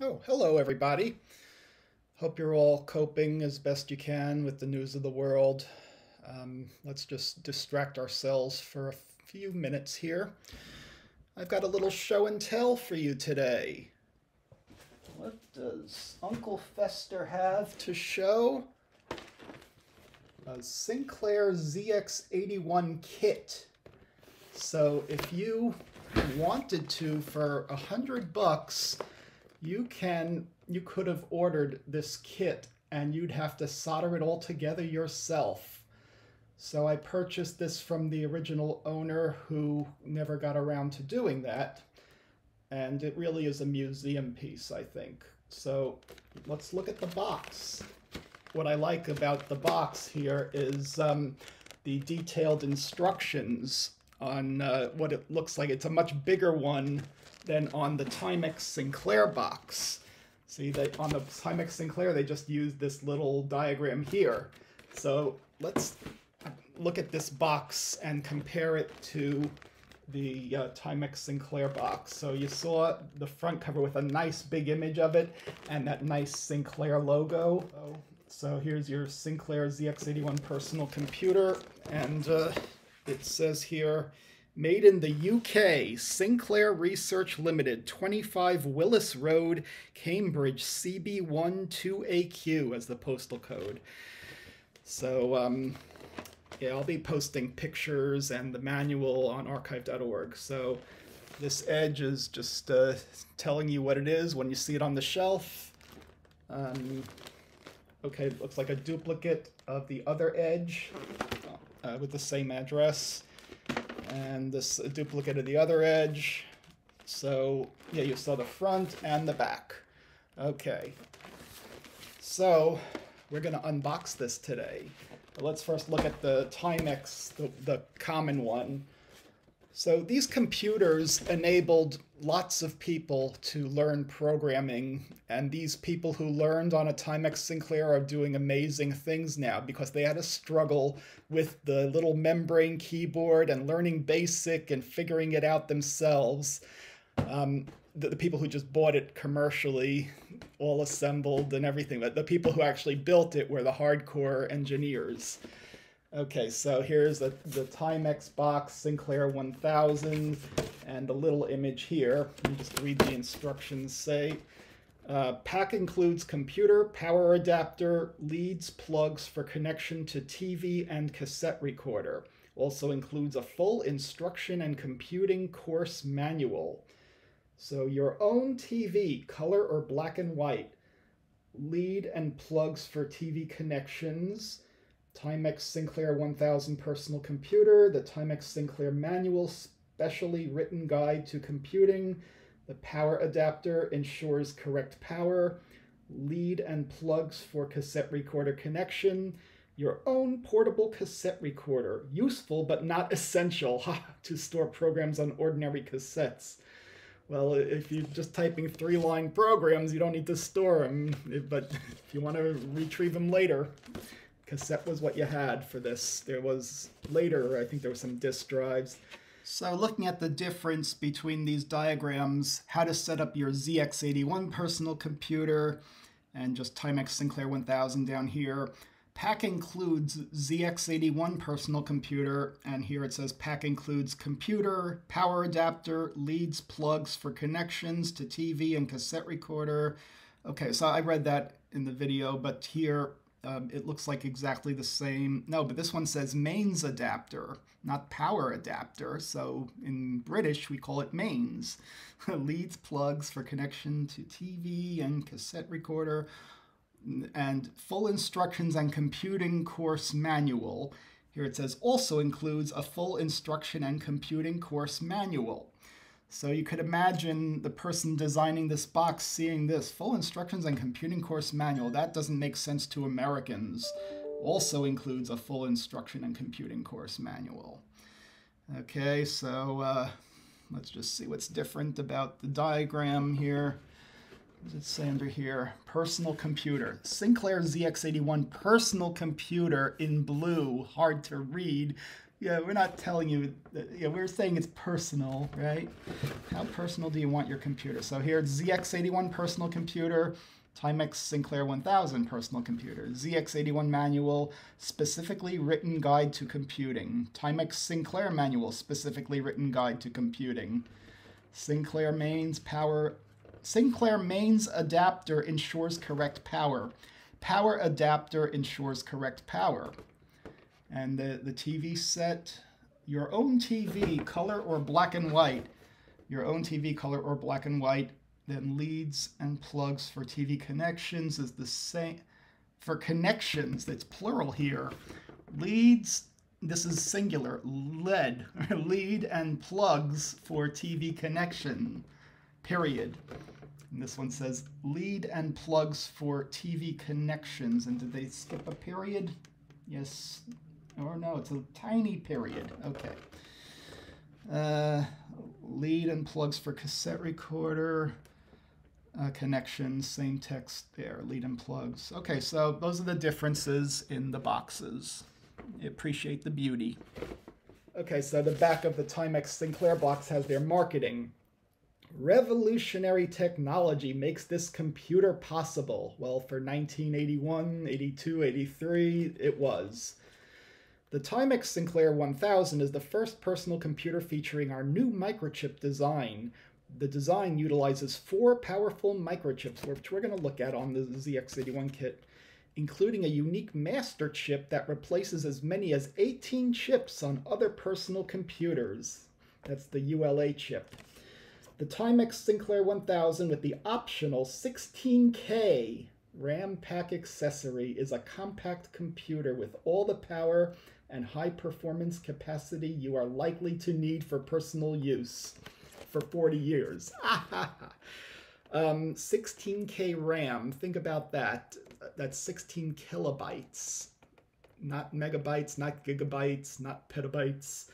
Oh, hello everybody. Hope you're all coping as best you can with the news of the world. Um, let's just distract ourselves for a few minutes here. I've got a little show and tell for you today. What does Uncle Fester have to show? A Sinclair ZX81 kit. So if you wanted to for a hundred bucks, you can you could have ordered this kit and you'd have to solder it all together yourself. So I purchased this from the original owner who never got around to doing that. And it really is a museum piece, I think. So let's look at the box. What I like about the box here is um, the detailed instructions on uh, what it looks like. It's a much bigger one than on the Timex Sinclair box. See, that on the Timex Sinclair, they just used this little diagram here. So let's look at this box and compare it to the uh, Timex Sinclair box. So you saw the front cover with a nice big image of it and that nice Sinclair logo. So here's your Sinclair ZX81 personal computer and uh, it says here, Made in the UK, Sinclair Research Limited, 25 Willis Road, Cambridge, CB12AQ as the postal code. So, um, yeah, I'll be posting pictures and the manual on archive.org. So, this edge is just uh, telling you what it is when you see it on the shelf. Um, okay, looks like a duplicate of the other edge uh, with the same address and this duplicate of the other edge. So yeah, you saw the front and the back. Okay, so we're gonna unbox this today. But let's first look at the Timex, the, the common one. So these computers enabled lots of people to learn programming, and these people who learned on a Timex Sinclair are doing amazing things now because they had a struggle with the little membrane keyboard and learning BASIC and figuring it out themselves. Um, the, the, people who just bought it commercially, all assembled and everything, but the people who actually built it were the hardcore engineers. Okay, so here's the, the Timex box Sinclair 1000 and the little image here. Let me just read the instructions say. Uh, pack includes computer, power adapter, leads, plugs for connection to TV and cassette recorder. Also includes a full instruction and computing course manual. So your own TV, color or black and white, lead and plugs for TV connections, Timex Sinclair 1000 personal computer, the Timex Sinclair manual specially written guide to computing, the power adapter ensures correct power, lead and plugs for cassette recorder connection, your own portable cassette recorder, useful but not essential to store programs on ordinary cassettes. Well, if you're just typing three line programs, you don't need to store them, but if you want to retrieve them later, cassette was what you had for this. There was later, I think there were some disk drives. So looking at the difference between these diagrams, how to set up your ZX81 personal computer and just Timex Sinclair 1000 down here. Pack includes ZX81 personal computer, and here it says pack includes computer, power adapter, leads, plugs for connections to TV and cassette recorder. Okay, so I read that in the video, but here um, it looks like exactly the same. No, but this one says mains adapter, not power adapter. So in British, we call it mains. Leads plugs for connection to TV and cassette recorder, and full instructions and computing course manual. Here it says also includes a full instruction and computing course manual. So you could imagine the person designing this box seeing this full instructions and computing course manual. That doesn't make sense to Americans. Also includes a full instruction and computing course manual. Okay, so uh, let's just see what's different about the diagram here. What does it say under here? Personal computer. Sinclair ZX81 personal computer in blue, hard to read yeah, we're not telling you. That, yeah, we're saying it's personal, right? How personal do you want your computer? So here, it's ZX81 personal computer, Timex Sinclair 1000 personal computer, ZX81 manual, specifically written guide to computing, Timex Sinclair manual, specifically written guide to computing, Sinclair mains power, Sinclair mains adapter ensures correct power. Power adapter ensures correct power. And the, the TV set, your own TV, color or black and white, your own TV, color or black and white, then leads and plugs for TV connections is the same. For connections, that's plural here. Leads, this is singular, lead, lead and plugs for TV connection, period. And this one says lead and plugs for TV connections. And did they skip a period? Yes. Or no, it's a tiny period. Okay. Uh, lead and plugs for cassette recorder uh, connections, same text there, lead and plugs. Okay, so those are the differences in the boxes. Appreciate the beauty. Okay, so the back of the Timex Sinclair box has their marketing. Revolutionary technology makes this computer possible. Well, for 1981, 82, 83, it was. The Timex Sinclair 1000 is the first personal computer featuring our new microchip design, the design utilizes four powerful microchips, which we're going to look at on the ZX81 kit, including a unique master chip that replaces as many as 18 chips on other personal computers. That's the ULA chip. The Timex Sinclair 1000 with the optional 16K RAM pack accessory is a compact computer with all the power and high performance capacity you are likely to need for personal use for 40 years. um, 16K RAM, think about that. That's 16 kilobytes, not megabytes, not gigabytes, not petabytes.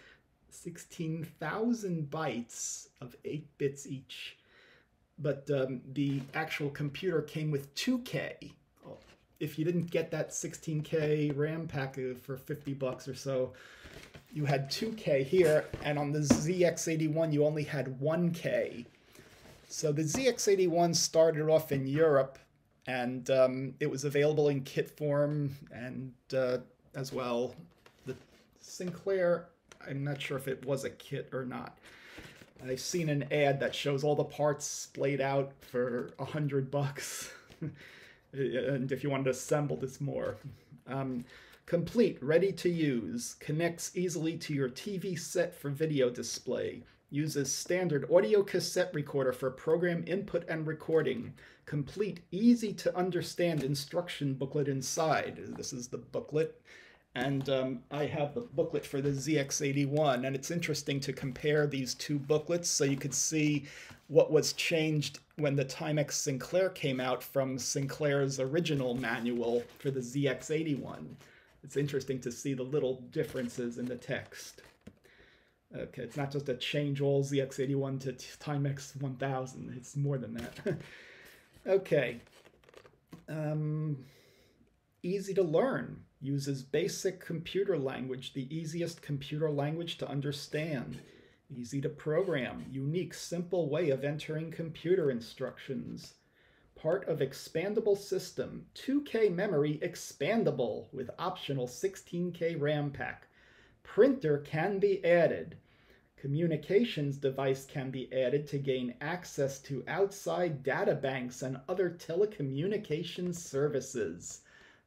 16,000 bytes of 8 bits each. But um, the actual computer came with 2K. If you didn't get that 16K RAM pack for 50 bucks or so, you had 2K here, and on the ZX81 you only had 1K. So the ZX81 started off in Europe, and um, it was available in kit form and uh, as well. The Sinclair, I'm not sure if it was a kit or not. I've seen an ad that shows all the parts splayed out for a hundred bucks, and if you wanted to assemble this more. Um, Complete, ready to use, connects easily to your TV set for video display, uses standard audio cassette recorder for program input and recording, complete, easy to understand instruction booklet inside. This is the booklet. And um, I have the booklet for the ZX81, and it's interesting to compare these two booklets so you could see what was changed when the Timex Sinclair came out from Sinclair's original manual for the ZX81 it's interesting to see the little differences in the text. Okay, it's not just a change all ZX81 to Timex 1000. It's more than that. okay. Um, easy to learn. Uses basic computer language, the easiest computer language to understand. Easy to program. Unique, simple way of entering computer instructions part of expandable system, 2K memory expandable with optional 16K RAM pack. Printer can be added. Communications device can be added to gain access to outside data banks and other telecommunications services.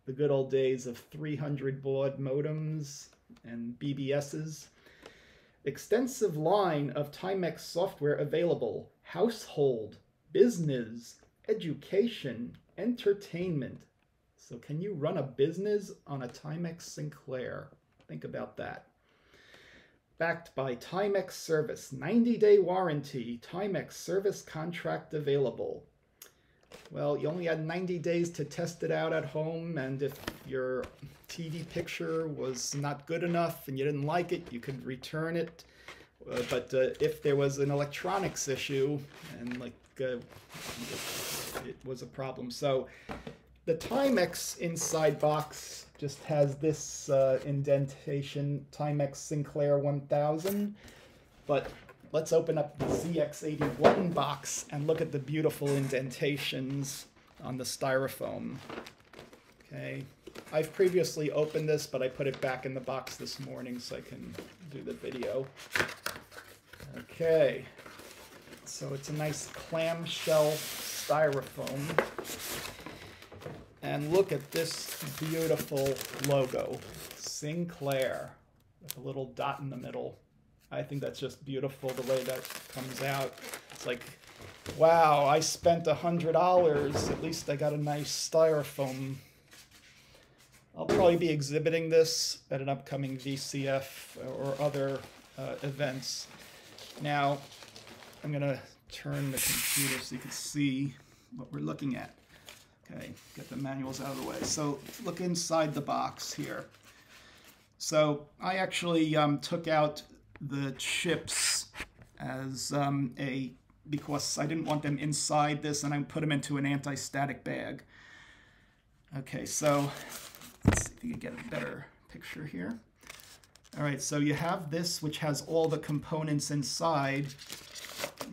The good old days of 300 baud modems and BBSs. Extensive line of Timex software available. Household, business, education, entertainment. So can you run a business on a Timex Sinclair? Think about that. Backed by Timex Service, 90-day warranty, Timex service contract available. Well, you only had 90 days to test it out at home, and if your TV picture was not good enough and you didn't like it, you could return it. Uh, but uh, if there was an electronics issue, and like uh, it was a problem. So the Timex inside box just has this uh, indentation Timex Sinclair 1000. But let's open up the ZX81 box and look at the beautiful indentations on the styrofoam. Okay, I've previously opened this, but I put it back in the box this morning so I can do the video. Okay, so it's a nice clamshell styrofoam. And look at this beautiful logo, Sinclair, with a little dot in the middle. I think that's just beautiful the way that comes out. It's like, wow, I spent a hundred dollars. At least I got a nice styrofoam. I'll probably be exhibiting this at an upcoming VCF or other uh, events. Now, I'm gonna turn the computer so you can see what we're looking at. Okay, get the manuals out of the way. So look inside the box here. So I actually um, took out the chips as um, a, because I didn't want them inside this and I put them into an anti-static bag. Okay, so let's see if you can get a better picture here. All right, so you have this, which has all the components inside.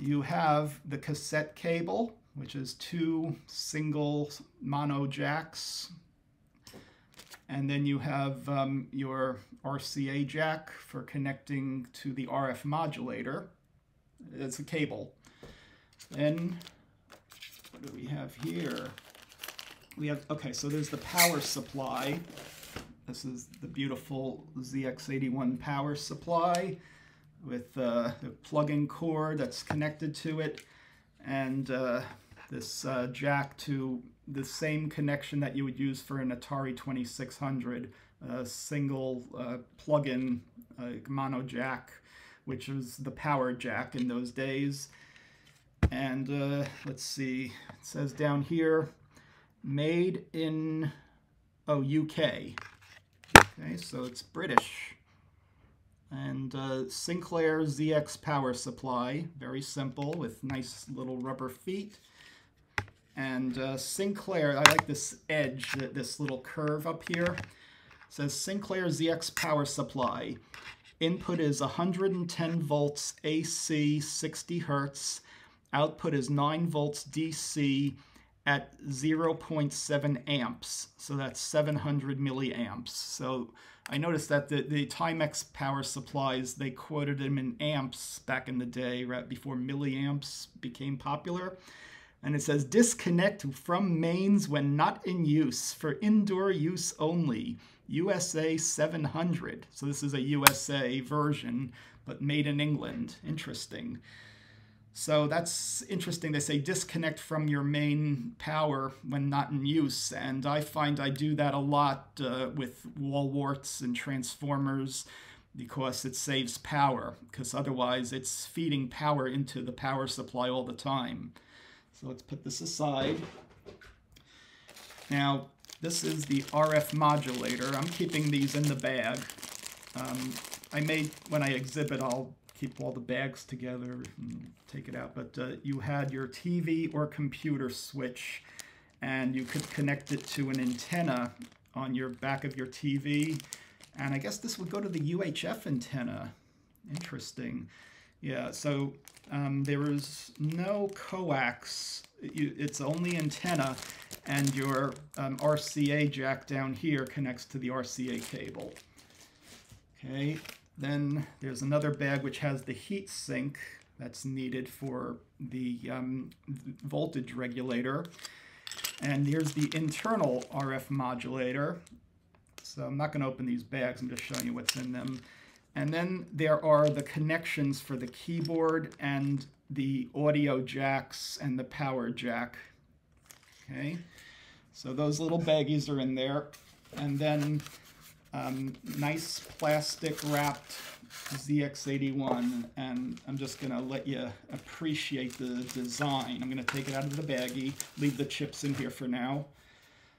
You have the cassette cable, which is two single mono jacks. And then you have um, your RCA jack for connecting to the RF modulator. It's a cable. Then, what do we have here? We have, okay, so there's the power supply. This is the beautiful ZX81 power supply with uh, the plug-in cord that's connected to it. And uh, this uh, jack to the same connection that you would use for an Atari 2600, a single uh, plug-in uh, mono jack, which was the power jack in those days. And uh, let's see, it says down here, made in, oh, UK. Okay, so it's British. And uh, Sinclair ZX power supply, very simple with nice little rubber feet. And uh, Sinclair, I like this edge, this little curve up here. It says Sinclair ZX power supply. Input is 110 volts AC, 60 hertz. Output is 9 volts DC at 0.7 amps. So that's 700 milliamps. So I noticed that the, the Timex power supplies, they quoted them in amps back in the day, right before milliamps became popular and it says disconnect from mains when not in use for indoor use only. USA 700. So this is a USA version, but made in England. Interesting. So that's interesting. They say disconnect from your main power when not in use. And I find I do that a lot uh, with wall warts and transformers because it saves power, because otherwise it's feeding power into the power supply all the time. So let's put this aside. Now, this is the RF modulator. I'm keeping these in the bag. Um, I may, when I exhibit, I'll keep all the bags together and take it out. But uh, you had your TV or computer switch, and you could connect it to an antenna on your back of your TV. And I guess this would go to the UHF antenna. Interesting. Yeah, so um, there is no coax. it's only antenna, and your um, RCA jack down here connects to the RCA cable. Okay, then there's another bag which has the heat sink that's needed for the um, voltage regulator. And here's the internal RF modulator. So I'm not going to open these bags, I'm just showing you what's in them. And then there are the connections for the keyboard and the audio jacks and the power jack. Okay, so those little baggies are in there. And then um, nice plastic wrapped ZX81. And I'm just gonna let you appreciate the design. I'm gonna take it out of the baggie, leave the chips in here for now.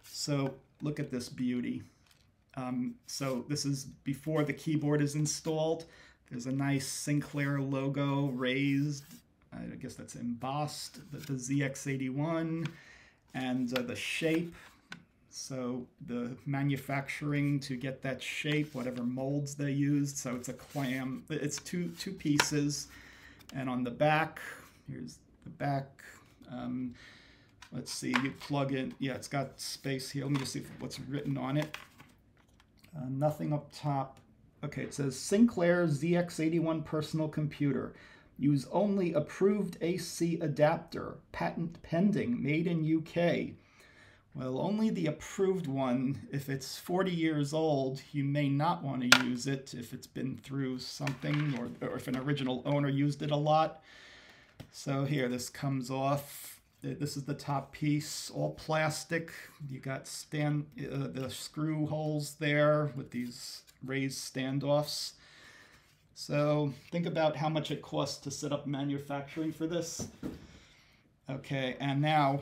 So look at this beauty. Um, so this is before the keyboard is installed. There's a nice Sinclair logo raised. I guess that's embossed, the, the ZX81, and uh, the shape. So the manufacturing to get that shape, whatever molds they used. So it's a clam. It's two two pieces, and on the back, here's the back. Um, let's see. You plug in. Yeah, it's got space here. Let me just see what's written on it. Uh, nothing up top. Okay, it says Sinclair ZX81 personal computer. Use only approved AC adapter. Patent pending. Made in UK. Well, only the approved one. If it's 40 years old, you may not want to use it if it's been through something or, or if an original owner used it a lot. So here, this comes off. This is the top piece, all plastic. You got stand uh, the screw holes there with these raised standoffs. So think about how much it costs to set up manufacturing for this. Okay, and now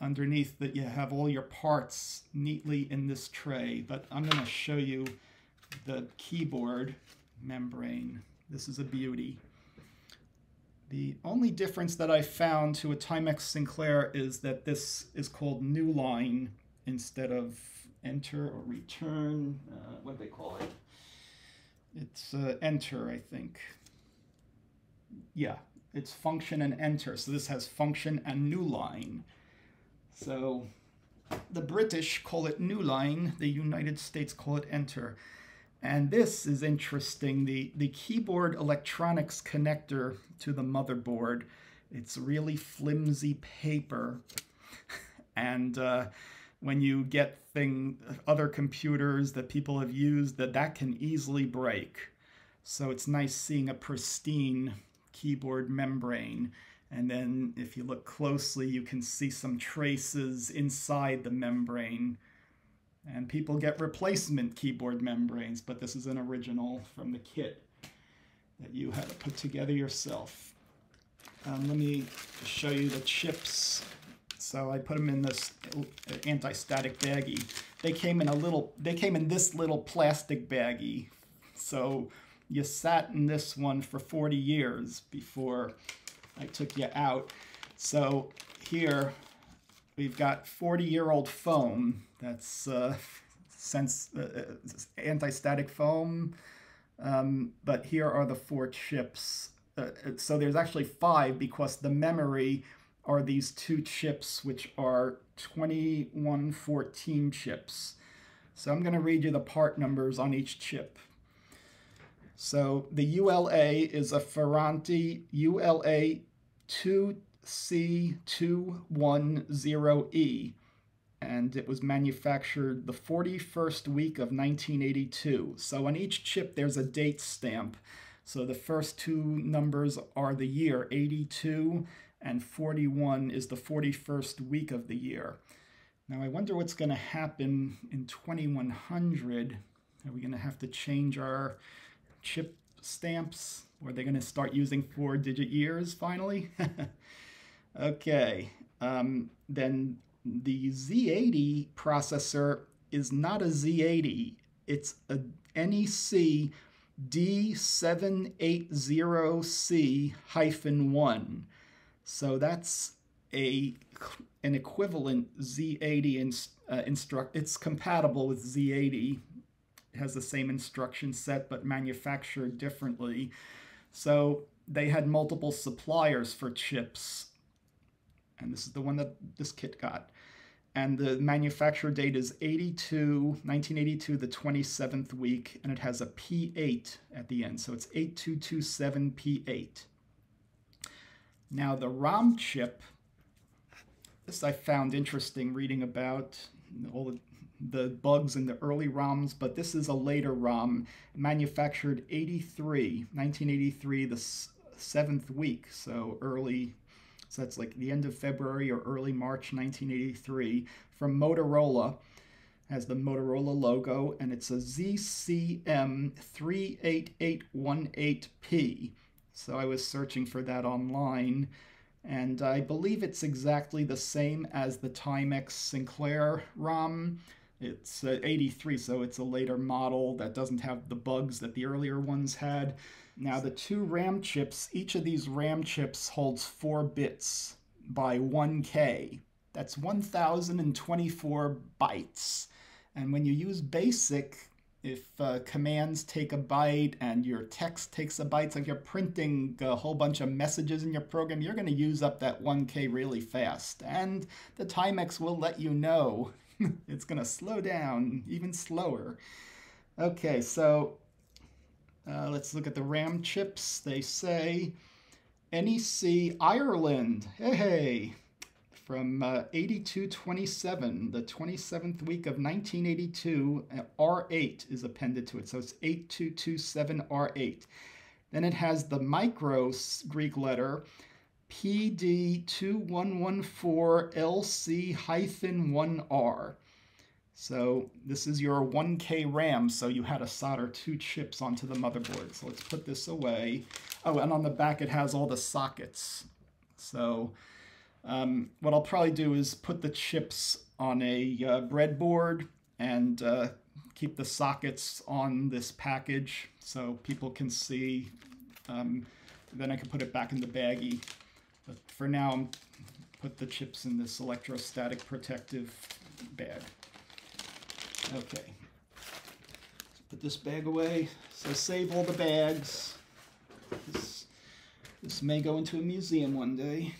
underneath that you have all your parts neatly in this tray, but I'm going to show you the keyboard membrane. This is a beauty. The only difference that I found to a Timex Sinclair is that this is called New Line instead of Enter or Return. Uh, what do they call it? It's uh, Enter, I think. Yeah, it's Function and Enter. So this has Function and New Line. So the British call it New Line, the United States call it Enter. And this is interesting, the, the keyboard electronics connector to the motherboard. It's really flimsy paper. and uh, when you get thing, other computers that people have used, that that can easily break. So it's nice seeing a pristine keyboard membrane. And then if you look closely, you can see some traces inside the membrane. And people get replacement keyboard membranes, but this is an original from the kit that you had to put together yourself. Um, let me show you the chips. So I put them in this anti-static baggie. They came in a little, they came in this little plastic baggie. So you sat in this one for 40 years before I took you out. So here we've got 40 year old foam. That's uh, sense uh, uh, anti-static foam. Um, but here are the four chips. Uh, uh, so there's actually five because the memory are these two chips, which are 2114 chips. So I'm going to read you the part numbers on each chip. So the ULA is a Ferranti ULA 2C210E, and it was manufactured the 41st week of 1982. So on each chip, there's a date stamp. So the first two numbers are the year, 82, and 41 is the 41st week of the year. Now I wonder what's going to happen in 2100. Are we going to have to change our chip stamps? Or are they going to start using four digit years finally? okay, um, then the Z80 processor is not a Z80. It's a NEC D780C-1. So that's a an equivalent Z80 in, uh, instruct. It's compatible with Z80 It has the same instruction set but manufactured differently. So they had multiple suppliers for chips. And this is the one that this kit got. And the manufacture date is 82, 1982, the 27th week, and it has a P8 at the end. So it's 8227P8. Now the ROM chip, this I found interesting reading about all the the bugs in the early ROMs, but this is a later ROM, manufactured 83, 1983, the seventh week, so early, so that's like the end of February or early March 1983, from Motorola. Has the Motorola logo, and it's a ZCM38818P. So I was searching for that online, and I believe it's exactly the same as the Timex Sinclair ROM. It's uh, 83, so it's a later model that doesn't have the bugs that the earlier ones had. Now the two RAM chips, each of these RAM chips holds 4 bits by 1K. That's 1024 bytes. And when you use BASIC, if uh, commands take a byte and your text takes a byte, so if you're printing a whole bunch of messages in your program, you're going to use up that 1K really fast. And the Timex will let you know it's going to slow down even slower. Okay, so uh, let's look at the RAM chips. They say NEC Ireland. Hey, hey. From uh, 8227, the 27th week of 1982, uh, R8 is appended to it. So it's 8227R8. Then it has the micro Greek letter PD2114LC-1R. So this is your 1K RAM, so you had to solder two chips onto the motherboard. So let's put this away. Oh, and on the back it has all the sockets. So um, what I'll probably do is put the chips on a uh, breadboard and uh, keep the sockets on this package so people can see. Um, then I can put it back in the baggie. But for now, put the chips in this electrostatic protective bag. Okay. Let's put this bag away. So save all the bags. This, this may go into a museum one day.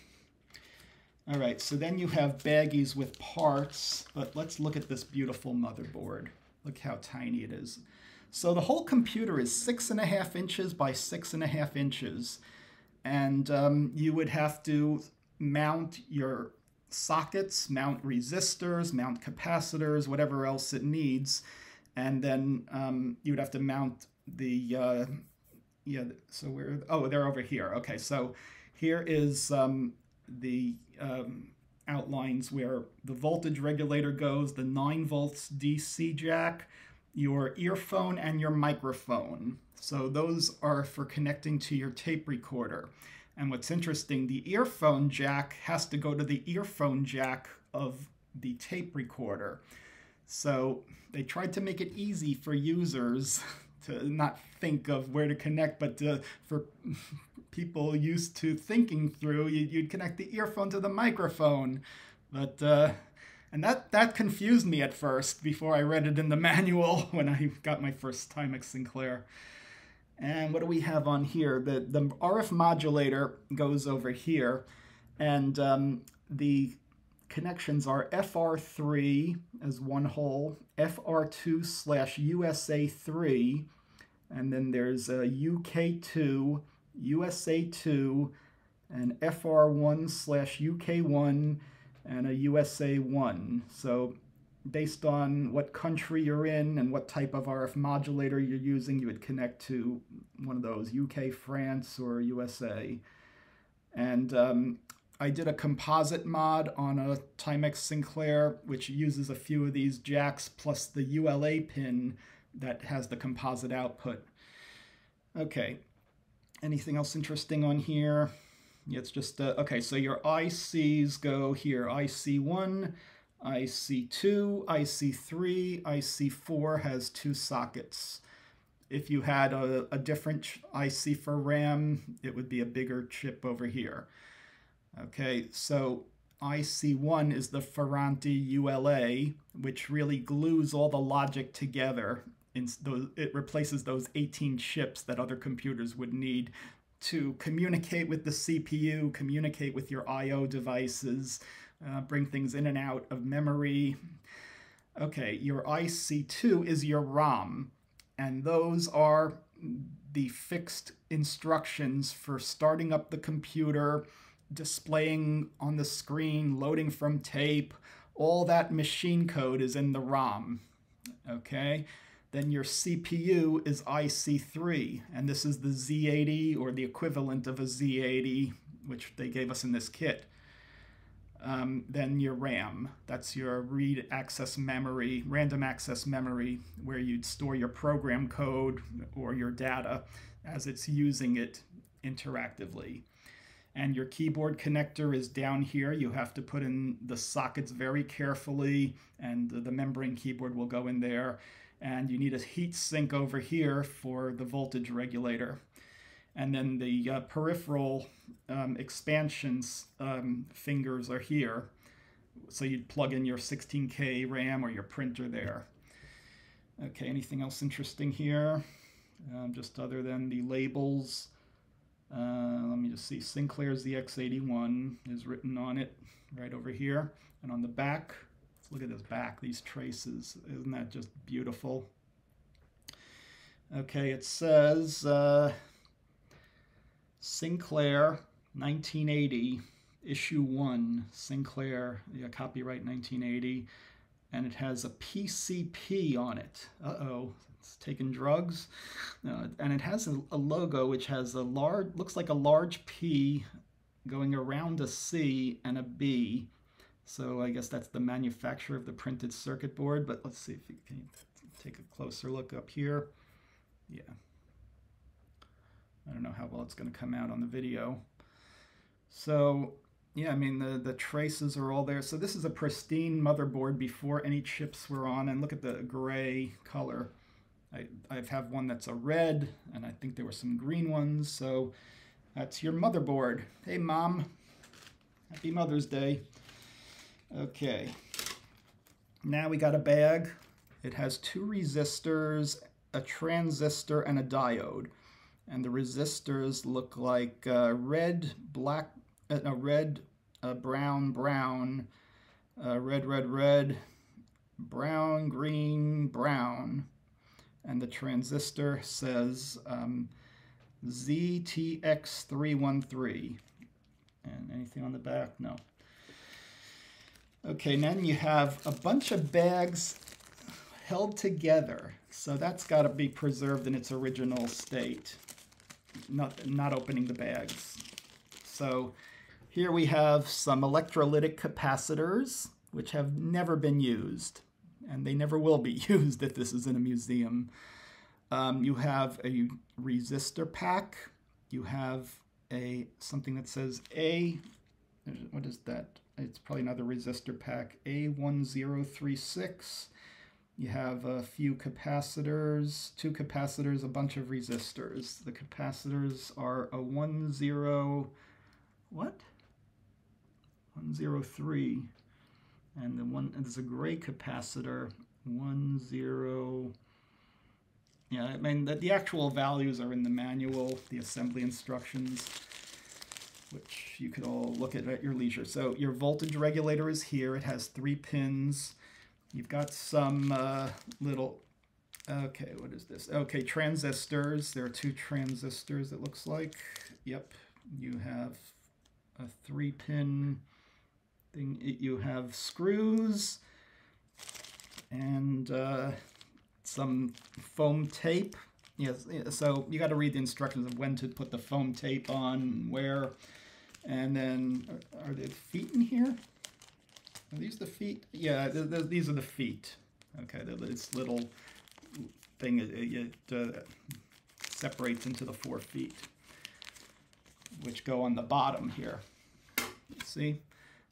All right, so then you have baggies with parts, but let's look at this beautiful motherboard. Look how tiny it is. So the whole computer is six and a half inches by six and a half inches. And um, you would have to mount your sockets, mount resistors, mount capacitors, whatever else it needs. And then um, you would have to mount the, uh, yeah, so where, oh, they're over here. Okay, so here is um, the um, outlines where the voltage regulator goes, the 9 volts DC jack, your earphone, and your microphone. So those are for connecting to your tape recorder. And what's interesting, the earphone jack has to go to the earphone jack of the tape recorder. So they tried to make it easy for users to not think of where to connect, but to, for people used to thinking through, you'd connect the earphone to the microphone. But, uh, and that, that confused me at first before I read it in the manual when I got my first Timex Sinclair. And what do we have on here? The, the RF modulator goes over here, and um, the connections are FR3 as one hole, FR2 slash USA3, and then there's a UK2, USA2, and FR1 slash UK1, and a USA1. So based on what country you're in and what type of RF modulator you're using, you would connect to one of those, UK, France, or USA. And um, I did a composite mod on a Timex Sinclair, which uses a few of these jacks plus the ULA pin that has the composite output. Okay, anything else interesting on here? It's just, uh, okay, so your ICs go here, IC1, IC2, IC3, IC4 has two sockets. If you had a, a different IC for RAM, it would be a bigger chip over here. Okay, so IC1 is the Ferranti ULA, which really glues all the logic together. It replaces those 18 chips that other computers would need to communicate with the CPU, communicate with your I.O. devices, uh, bring things in and out of memory. Okay, your IC2 is your ROM, and those are the fixed instructions for starting up the computer, displaying on the screen, loading from tape. All that machine code is in the ROM. Okay, then your CPU is IC3, and this is the Z80 or the equivalent of a Z80, which they gave us in this kit um, then your RAM. That's your read access memory, random access memory, where you'd store your program code or your data as it's using it interactively. And your keyboard connector is down here. You have to put in the sockets very carefully, and the membrane keyboard will go in there. And you need a heat sink over here for the voltage regulator. And then the uh, peripheral um, expansions um, fingers are here, so you'd plug in your 16K RAM or your printer there. Okay, anything else interesting here? Um, just other than the labels. Uh, let me just see. Sinclair ZX81 is written on it right over here. And on the back, look at this back, these traces. Isn't that just beautiful? Okay, it says uh, Sinclair 1980, issue one, Sinclair, yeah, copyright 1980, and it has a PCP on it. Uh-oh, it's taking drugs. Uh, and it has a, a logo which has a large, looks like a large P going around a C and a B. So I guess that's the manufacturer of the printed circuit board, but let's see if you can take a closer look up here. Yeah. I don't know how well it's going to come out on the video. So yeah, I mean, the, the traces are all there. So this is a pristine motherboard before any chips were on. And look at the gray color. I, I have one that's a red, and I think there were some green ones. So that's your motherboard. Hey, Mom. Happy Mother's Day. Okay. Now we got a bag. It has two resistors, a transistor, and a diode. And the resistors look like uh, red, black, a red, uh, brown, brown, uh, red, red, red, brown, green, brown. And the transistor says um, ZTX313. And anything on the back? No. Okay, then you have a bunch of bags held together. So that's got to be preserved in its original state, not, not opening the bags. So here we have some electrolytic capacitors, which have never been used, and they never will be used if this is in a museum. Um, you have a resistor pack. You have a something that says A. What is that? It's probably another resistor pack. A1036. You have a few capacitors, two capacitors, a bunch of resistors. The capacitors are a 10, what? 103 and the one there's a gray capacitor 10 yeah I mean the, the actual values are in the manual the assembly instructions which you could all look at at your leisure so your voltage regulator is here it has three pins you've got some uh, little okay what is this okay transistors there are two transistors it looks like yep you have a three pin thing. You have screws and uh, some foam tape. Yes, so you got to read the instructions of when to put the foam tape on, where, and then are, are there feet in here? Are these the feet? Yeah, th th these are the feet. Okay, this little thing it, it uh, separates into the four feet, which go on the bottom here. See?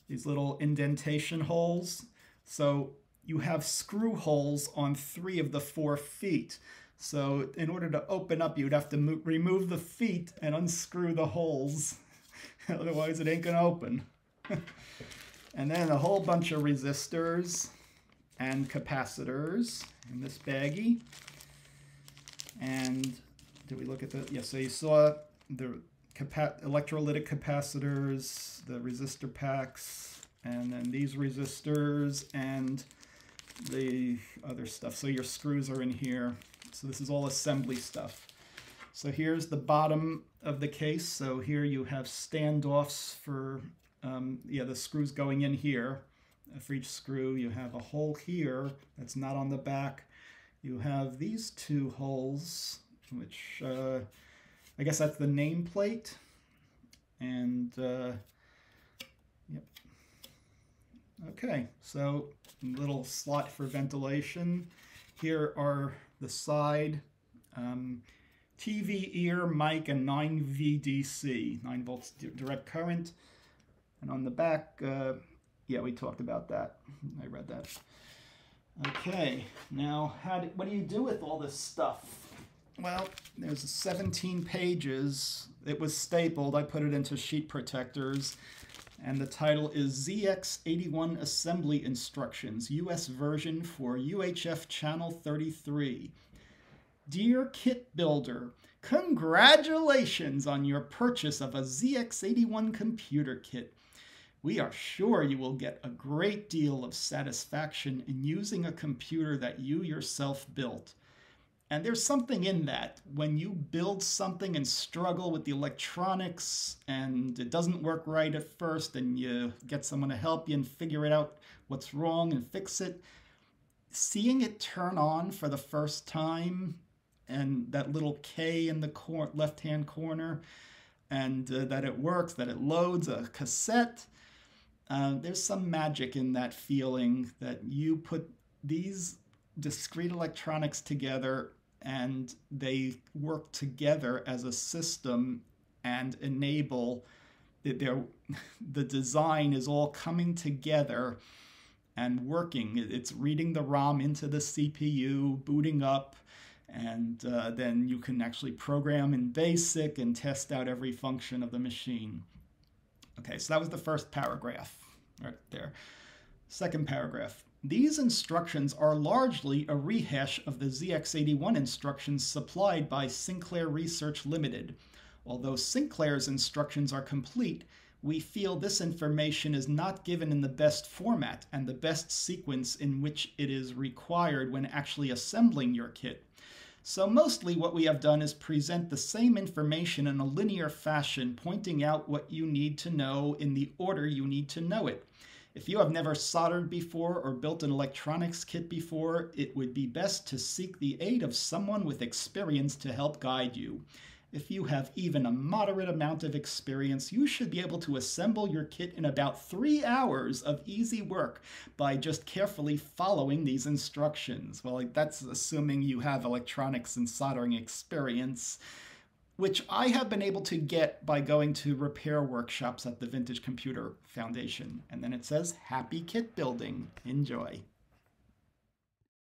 these little indentation holes. So you have screw holes on three of the four feet. So in order to open up, you'd have to remove the feet and unscrew the holes. Otherwise it ain't gonna open. and then a whole bunch of resistors and capacitors in this baggie. And did we look at the, yeah, so you saw the capa electrolytic capacitors, the resistor packs, and then these resistors and the other stuff. So your screws are in here. So this is all assembly stuff. So here's the bottom of the case. So here you have standoffs for, um, yeah, the screws going in here. For each screw, you have a hole here that's not on the back. You have these two holes, which uh, I guess that's the nameplate. And, uh, yep. Okay, so little slot for ventilation. Here are the side um, TV ear, mic, and 9 VDC, 9 volts direct current. And on the back, uh, yeah, we talked about that. I read that. Okay, now how do, what do you do with all this stuff? Well, there's 17 pages. It was stapled. I put it into sheet protectors. and the title is ZX81 Assembly Instructions, US version for UHF Channel 33. Dear Kit Builder, congratulations on your purchase of a ZX81 computer kit. We are sure you will get a great deal of satisfaction in using a computer that you yourself built. And there's something in that. When you build something and struggle with the electronics and it doesn't work right at first, and you get someone to help you and figure it out what's wrong and fix it, seeing it turn on for the first time and that little K in the cor- left hand corner, and uh, that it works, that it loads a cassette. Uh, there's some magic in that feeling that you put these discrete electronics together and they work together as a system and enable their the design is all coming together and working. It's reading the rom into the cpu booting up and uh, then you can actually program in basic and test out every function of the machine okay so that was the first paragraph right there second paragraph these instructions are largely a rehash of the ZX81 instructions supplied by Sinclair Research Limited. Although Sinclair's instructions are complete, we feel this information is not given in the best format and the best sequence in which it is required when actually assembling your kit. So mostly what we have done is present the same information in a linear fashion, pointing out what you need to know in the order you need to know it. If you have never soldered before or built an electronics kit before, it would be best to seek the aid of someone with experience to help guide you. If you have even a moderate amount of experience, you should be able to assemble your kit in about three hours of easy work by just carefully following these instructions. Well, that's assuming you have electronics and soldering experience which I have been able to get by going to repair workshops at the Vintage Computer Foundation. And then it says, Happy Kit Building. Enjoy.